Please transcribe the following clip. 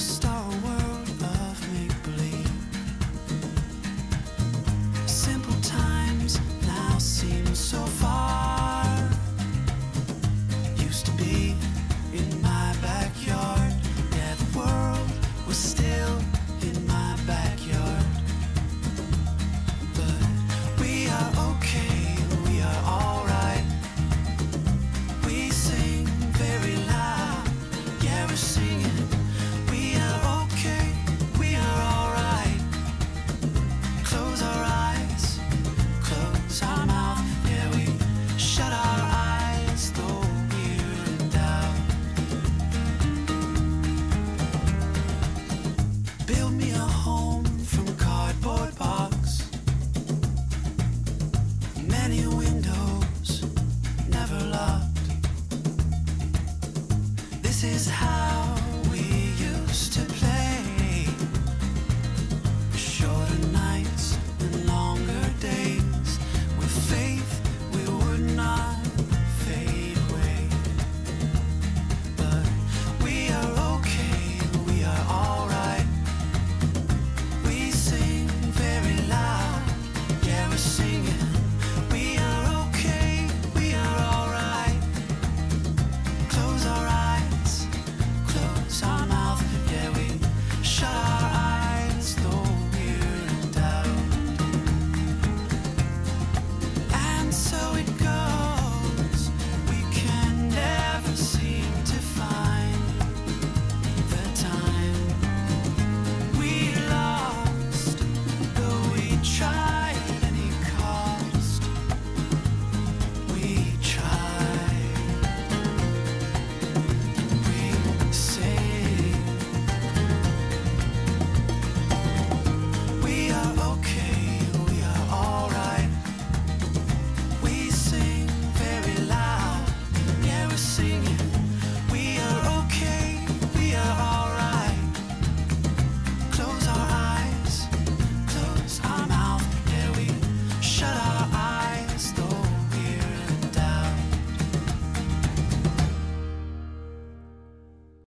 lost our world of make-believe. Simple times now seem so far. Used to be in my backyard Yeah, the world was still in my backyard. But we are okay, we are alright. We sing very loud, yeah we're singing. is how